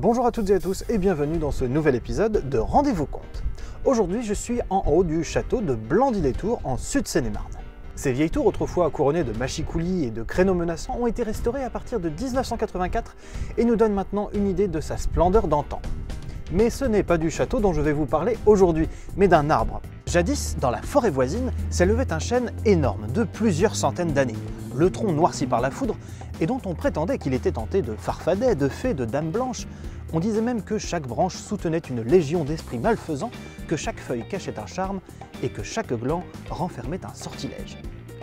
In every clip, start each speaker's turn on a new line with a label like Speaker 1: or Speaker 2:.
Speaker 1: Bonjour à toutes et à tous et bienvenue dans ce nouvel épisode de Rendez-vous compte. Aujourd'hui, je suis en haut du château de Blandy-les-Tours en Sud-Seine-et-Marne. Ces vieilles tours, autrefois couronnées de machicoulis et de créneaux menaçants, ont été restaurées à partir de 1984 et nous donnent maintenant une idée de sa splendeur d'antan. Mais ce n'est pas du château dont je vais vous parler aujourd'hui, mais d'un arbre. Jadis, dans la forêt voisine, s'élevait un chêne énorme de plusieurs centaines d'années, le tronc noirci par la foudre, et dont on prétendait qu'il était tenté de farfadets, de fées, de dames blanches. On disait même que chaque branche soutenait une légion d'esprits malfaisants, que chaque feuille cachait un charme, et que chaque gland renfermait un sortilège.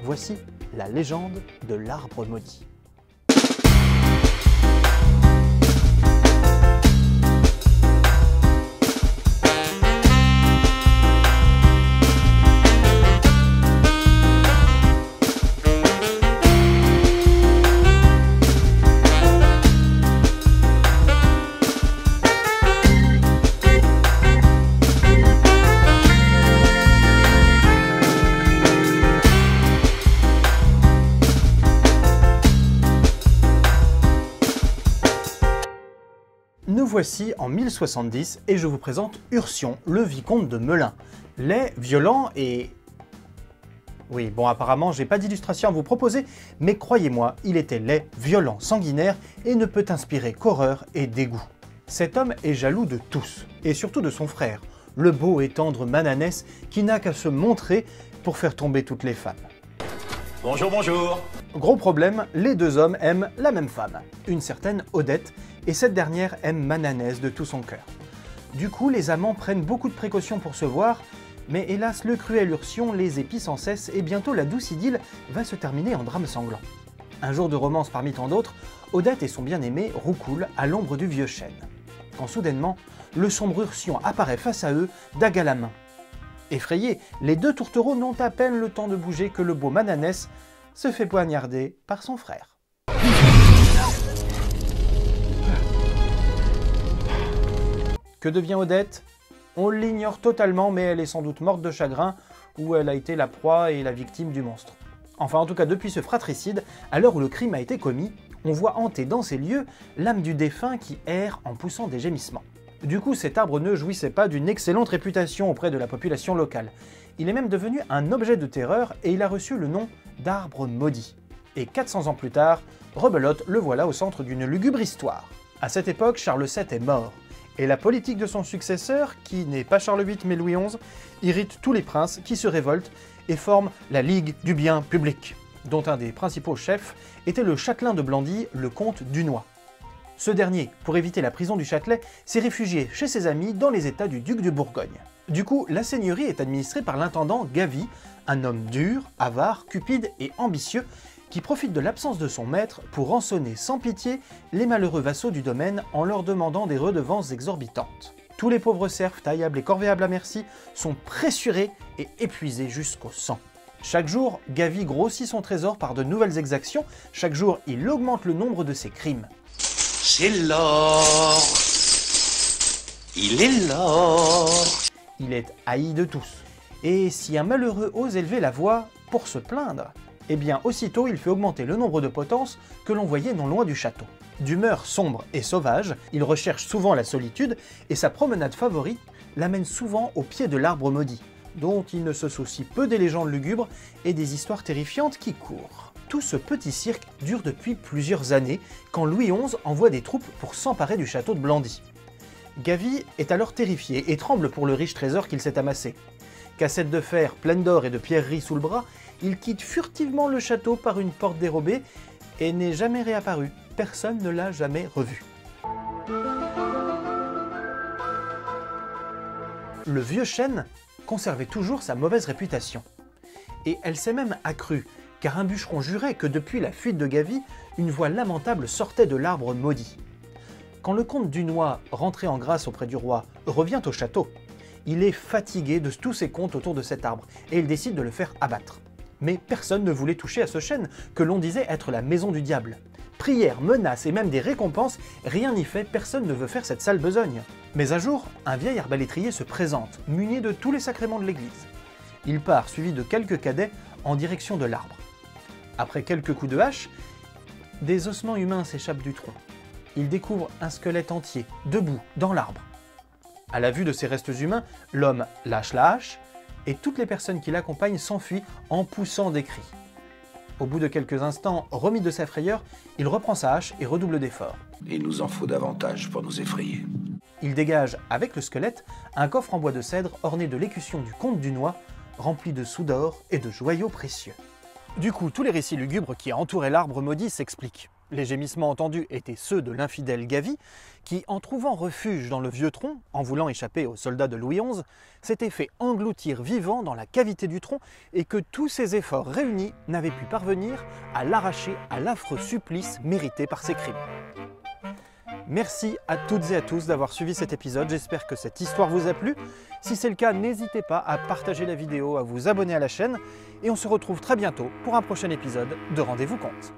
Speaker 1: Voici la légende de l'arbre maudit. Voici en 1070 et je vous présente Ursion, le vicomte de Melun. Laid, violent et... Oui, bon apparemment j'ai pas d'illustration à vous proposer, mais croyez-moi, il était laid, violent, sanguinaire et ne peut inspirer qu'horreur et dégoût. Cet homme est jaloux de tous, et surtout de son frère, le beau et tendre Mananès qui n'a qu'à se montrer pour faire tomber toutes les femmes.
Speaker 2: Bonjour, bonjour
Speaker 1: Gros problème, les deux hommes aiment la même femme, une certaine Odette, et cette dernière aime Mananès de tout son cœur. Du coup, les amants prennent beaucoup de précautions pour se voir, mais hélas, le cruel Ursion les épie sans cesse et bientôt la douce idylle va se terminer en drame sanglant. Un jour de romance parmi tant d'autres, Odette et son bien-aimé roucoulent à l'ombre du vieux chêne. Quand soudainement, le sombre Ursion apparaît face à eux, dague à la main. Effrayés, les deux tourtereaux n'ont à peine le temps de bouger que le beau Mananès se fait poignarder par son frère. Que devient Odette? On l'ignore totalement, mais elle est sans doute morte de chagrin, ou elle a été la proie et la victime du monstre. Enfin, en tout cas, depuis ce fratricide, à l'heure où le crime a été commis, on voit hanter dans ces lieux l'âme du défunt qui erre en poussant des gémissements. Du coup, cet arbre ne jouissait pas d'une excellente réputation auprès de la population locale. Il est même devenu un objet de terreur et il a reçu le nom d'arbre maudit. Et 400 ans plus tard, rebelote, le voilà au centre d'une lugubre histoire. À cette époque, Charles VII est mort, et la politique de son successeur, qui n'est pas Charles VIII mais Louis XI, irrite tous les princes qui se révoltent et forment la Ligue du bien public, dont un des principaux chefs était le châtelain de Blandy, le comte Dunois. Ce dernier, pour éviter la prison du Châtelet, s'est réfugié chez ses amis dans les états du duc de Bourgogne. Du coup, la seigneurie est administrée par l'intendant Gavy, un homme dur, avare, cupide et ambitieux, qui profite de l'absence de son maître pour rançonner sans pitié les malheureux vassaux du domaine en leur demandant des redevances exorbitantes. Tous les pauvres serfs, taillables et corvéables à merci, sont pressurés et épuisés jusqu'au sang. Chaque jour, Gavy grossit son trésor par de nouvelles exactions, chaque jour il augmente le nombre de ses crimes.
Speaker 2: C'est l'or Il est l'or
Speaker 1: Il est haï de tous. Et si un malheureux ose élever la voix pour se plaindre, eh bien aussitôt il fait augmenter le nombre de potences que l'on voyait non loin du château. D'humeur sombre et sauvage, il recherche souvent la solitude et sa promenade favorite l'amène souvent au pied de l'arbre maudit, dont il ne se soucie peu des légendes lugubres et des histoires terrifiantes qui courent. Tout ce petit cirque dure depuis plusieurs années quand Louis XI envoie des troupes pour s'emparer du château de Blandy. Gavy est alors terrifié et tremble pour le riche trésor qu'il s'est amassé. Cassette de fer pleine d'or et de pierreries sous le bras, il quitte furtivement le château par une porte dérobée et n'est jamais réapparu. Personne ne l'a jamais revu. Le vieux chêne conservait toujours sa mauvaise réputation. Et elle s'est même accrue, car un bûcheron jurait que depuis la fuite de Gavy, une voix lamentable sortait de l'arbre maudit. Quand le comte Dunois, rentré en grâce auprès du roi, revient au château, il est fatigué de tous ses contes autour de cet arbre, et il décide de le faire abattre. Mais personne ne voulait toucher à ce chêne, que l'on disait être la maison du diable. Prières, menaces et même des récompenses, rien n'y fait, personne ne veut faire cette sale besogne. Mais un jour, un vieil arbalétrier se présente, muni de tous les sacrements de l'église. Il part, suivi de quelques cadets, en direction de l'arbre. Après quelques coups de hache, des ossements humains s'échappent du tronc. il découvre un squelette entier, debout, dans l'arbre. À la vue de ces restes humains, l'homme lâche la hache et toutes les personnes qui l'accompagnent s'enfuient en poussant des cris. Au bout de quelques instants, remis de sa frayeur, il reprend sa hache et redouble d'efforts.
Speaker 2: Il nous en faut davantage pour nous effrayer.
Speaker 1: Il dégage, avec le squelette, un coffre en bois de cèdre orné de l'écusson du comte du Noix, rempli de sous d'or et de joyaux précieux. Du coup, tous les récits lugubres qui entouraient l'arbre maudit s'expliquent. Les gémissements entendus étaient ceux de l'infidèle Gavi, qui, en trouvant refuge dans le vieux tronc, en voulant échapper aux soldats de Louis XI, s'était fait engloutir vivant dans la cavité du tronc et que tous ses efforts réunis n'avaient pu parvenir à l'arracher à l'affreux supplice mérité par ses crimes. Merci à toutes et à tous d'avoir suivi cet épisode, j'espère que cette histoire vous a plu. Si c'est le cas, n'hésitez pas à partager la vidéo, à vous abonner à la chaîne, et on se retrouve très bientôt pour un prochain épisode de Rendez-vous compte.